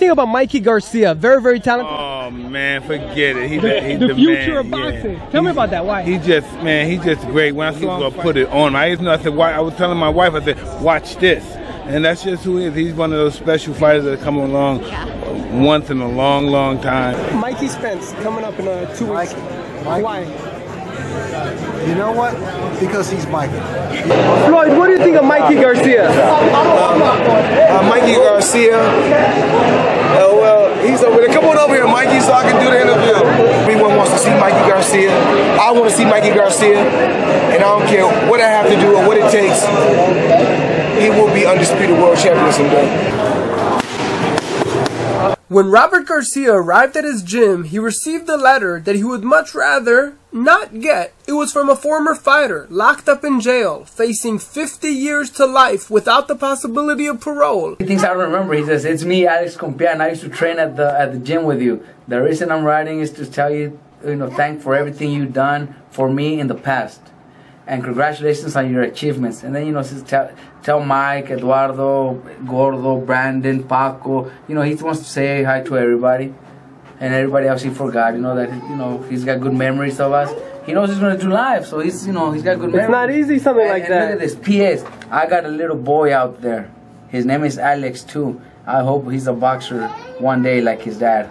Think about Mikey Garcia, very, very talented. Oh man, forget it. He's the, the, he's the the future man. of boxing. Yeah. Tell me about that. Why? He just man, he's just great. When I see him, put it on. I used to know. I said, why? I was telling my wife, I said, watch this. And that's just who he is. He's one of those special fighters that come along once in a long, long time. Mikey Spence coming up in uh, two weeks. Mike- Why? You know what? Because he's Michael. Floyd, what do you think of Mikey Garcia? uh, Mikey Garcia. Uh, well, he's over there. Come on over here, Mikey, so I can do the interview. Everyone wants to see Mikey Garcia. I want to see Mikey Garcia, and I don't care what I have to do or what it takes. He will be undisputed world champion someday. When Robert Garcia arrived at his gym, he received a letter that he would much rather not get. It was from a former fighter locked up in jail, facing 50 years to life without the possibility of parole. He thinks I remember. He says, "It's me, Alex Compian. I used to train at the at the gym with you. The reason I'm writing is to tell you, you know, thank for everything you've done for me in the past, and congratulations on your achievements." And then you know, tell tell Mike, Eduardo, Gordo, Brandon, Paco. You know, he wants to say hi to everybody, and everybody else he forgot. You know that you know he's got good memories of us. He knows he's gonna do live, so he's you know he's got good It's memories. It's not easy, something And- like and that. Look at this. P.S. I got a little boy out there. His name is Alex too. I hope he's a boxer one day like his dad.